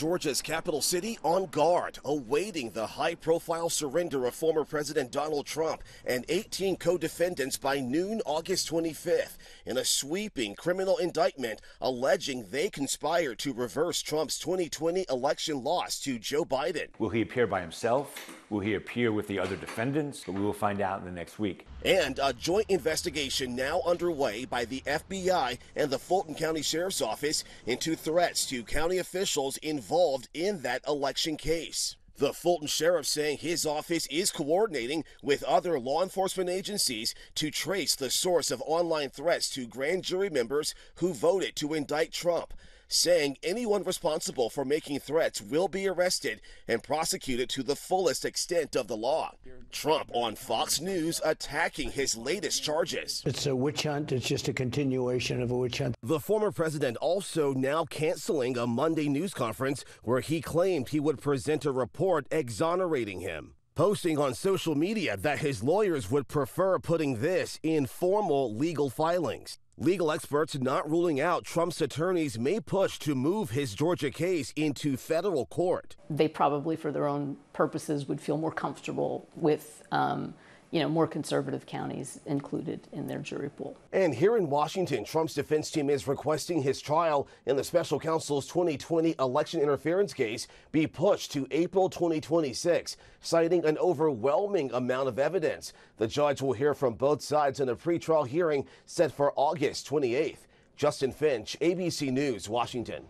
Georgia's capital city on guard, awaiting the high profile surrender of former President Donald Trump and 18 co defendants by noon August 25th in a sweeping criminal indictment alleging they conspired to reverse Trump's 2020 election loss to Joe Biden. Will he appear by himself? Will he appear with the other defendants? But we will find out in the next week. And a joint investigation now underway by the FBI and the Fulton County Sheriff's Office into threats to county officials involved in that election case. The Fulton Sheriff saying his office is coordinating with other law enforcement agencies to trace the source of online threats to grand jury members who voted to indict Trump saying anyone responsible for making threats will be arrested and prosecuted to the fullest extent of the law. Trump on Fox News attacking his latest charges. It's a witch hunt. It's just a continuation of a witch hunt. The former president also now canceling a Monday news conference where he claimed he would present a report exonerating him posting on social media that his lawyers would prefer putting this in formal legal filings. Legal experts not ruling out Trump's attorneys may push to move his Georgia case into federal court. They probably, for their own purposes, would feel more comfortable with. Um, you know, more conservative counties included in their jury pool. And here in Washington, Trump's defense team is requesting his trial in the special counsel's 2020 election interference case be pushed to April 2026, citing an overwhelming amount of evidence. The judge will hear from both sides in a pretrial hearing set for August 28th. Justin Finch, ABC News, Washington.